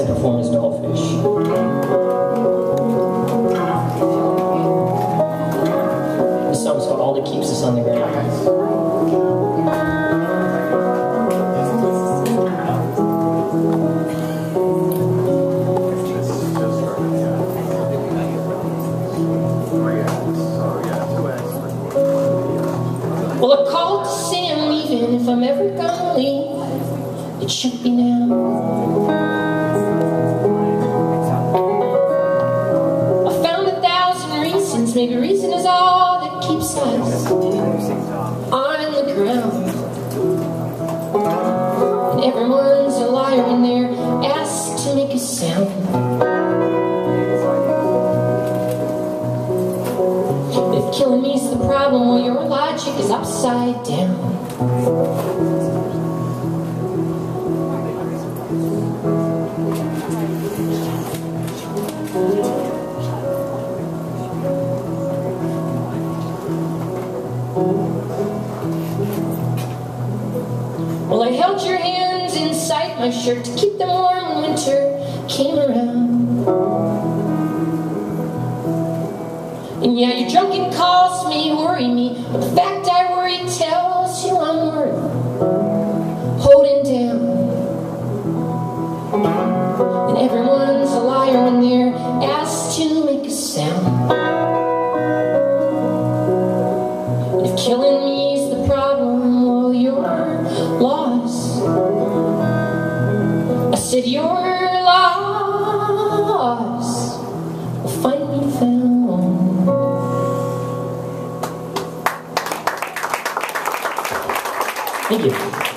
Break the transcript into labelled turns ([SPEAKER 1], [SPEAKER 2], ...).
[SPEAKER 1] and performs Dolfish. This song's called All That Keeps Us on the Ground. Well, I called to say I'm leaving. If I'm ever gonna leave, it should be now. That on the ground. And everyone's a liar when they're asked to make a sound. If killing me's the problem, well, your logic is upside down. Well, I held your hands inside my shirt to keep them warm when winter came around. And yeah, your drunken calls may worry me, but the fact I worry tells you I'm worth holding down. And everyone's a liar when they're asked to make a sound. Killing me's the problem, oh, well, you're lost. I said, You're lost. Will find me found. Thank you.